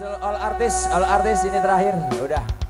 all artis, all artis ini terakhir. Udah.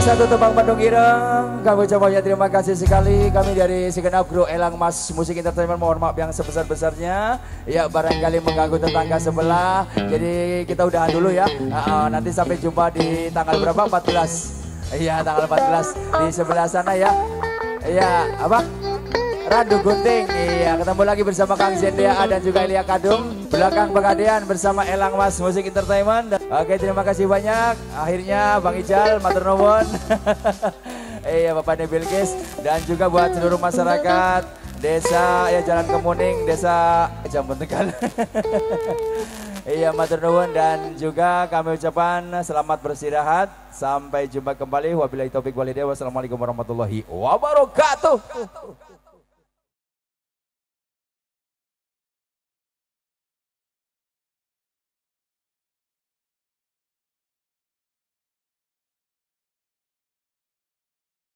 Satu tebang Bandung Ireng, kami ucapkan terima kasih sekali kami dari segenap grup Elang Mas Musik Entertainment mohon maaf yang sebesar-besarnya. Ya barangkali mengganggu tetangga sebelah. Jadi kita udahan dulu ya. Uh, nanti sampai jumpa di tanggal berapa? 14. Iya, tanggal 14 di sebelah sana ya. Iya, apa? Randu Gunting. Iya, ketemu lagi bersama Kang Zendia dan juga Elia Kadung. Belakang Pegadean bersama Elang Mas Musik Entertainment. Oke, terima kasih banyak. Akhirnya Bang Ijal, Matur Nuwun. Iya, Bapak Nebilkis dan juga buat seluruh masyarakat desa ya Jalan Kemuning, desa Jambon Tegal. Iya, Matur Nuwun dan juga kami ucapkan selamat beristirahat. Sampai jumpa kembali. Wabillahi taufik walhidayah. Wassalamualaikum warahmatullahi wabarakatuh.